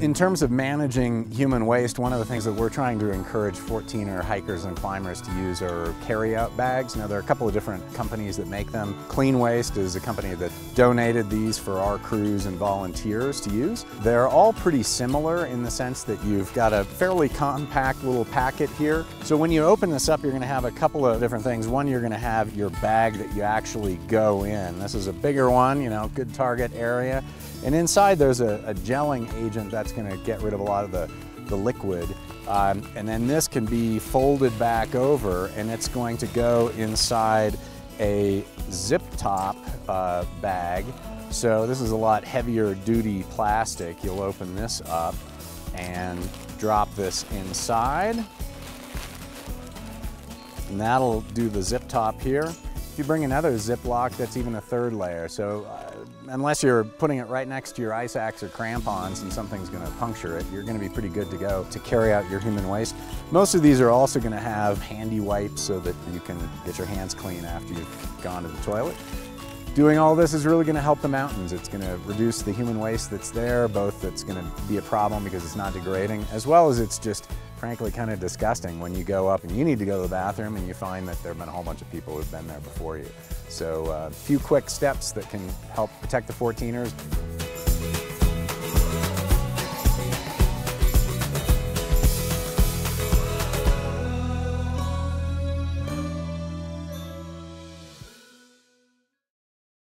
In terms of managing human waste, one of the things that we're trying to encourage 14er hikers and climbers to use are carry-out bags. Now there are a couple of different companies that make them. Cleanwaste is a company that donated these for our crews and volunteers to use. They're all pretty similar in the sense that you've got a fairly compact little packet here. So when you open this up, you're gonna have a couple of different things. One, you're gonna have your bag that you actually go in. This is a bigger one, you know, good target area. And inside there's a, a gelling agent that's going to get rid of a lot of the, the liquid. Um, and then this can be folded back over and it's going to go inside a zip top uh, bag. So this is a lot heavier duty plastic. You'll open this up and drop this inside. And that'll do the zip top here. If you bring another Ziploc, that's even a third layer. So uh, unless you're putting it right next to your ice axe or crampons and something's gonna puncture it, you're gonna be pretty good to go to carry out your human waste. Most of these are also gonna have handy wipes so that you can get your hands clean after you've gone to the toilet. Doing all this is really gonna help the mountains. It's gonna reduce the human waste that's there, both that's gonna be a problem because it's not degrading, as well as it's just frankly kind of disgusting when you go up and you need to go to the bathroom and you find that there have been a whole bunch of people who've been there before you. So a uh, few quick steps that can help protect the 14ers.